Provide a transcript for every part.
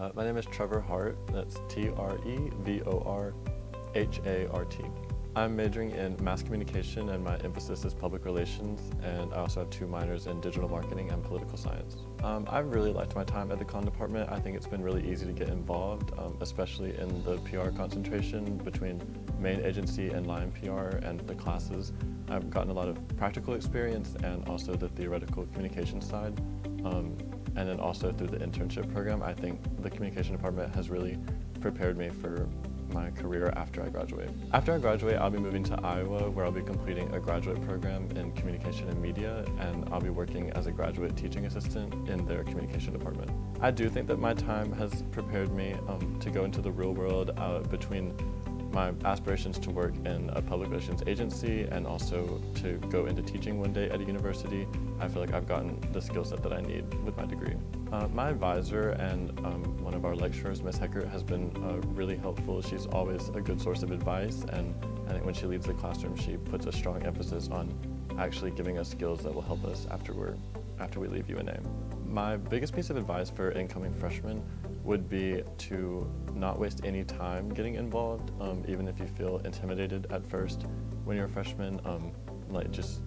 Uh, my name is Trevor Hart. That's T-R-E-V-O-R-H-A-R-T. I'm majoring in mass communication and my emphasis is public relations and I also have two minors in digital marketing and political science. Um, I've really liked my time at the con department. I think it's been really easy to get involved, um, especially in the PR concentration between main agency and line PR and the classes. I've gotten a lot of practical experience and also the theoretical communication side. Um, and then also through the internship program, I think the communication department has really prepared me for my career after I graduate. After I graduate, I'll be moving to Iowa where I'll be completing a graduate program in communication and media and I'll be working as a graduate teaching assistant in their communication department. I do think that my time has prepared me um, to go into the real world uh, between my aspirations to work in a public relations agency and also to go into teaching one day at a university, I feel like I've gotten the skill set that I need with my degree. Uh, my advisor and um, one of our lecturers, Ms. Hecker, has been uh, really helpful. She's always a good source of advice and I think when she leaves the classroom, she puts a strong emphasis on actually giving us skills that will help us after, we're, after we leave UNA. My biggest piece of advice for incoming freshmen would be to not waste any time getting involved, um, even if you feel intimidated at first when you're a freshman. Um, like just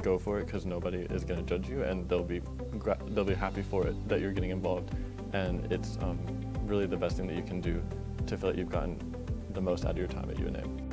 go for it because nobody is going to judge you, and they'll be they'll be happy for it that you're getting involved, and it's um, really the best thing that you can do to feel like you've gotten the most out of your time at UNA.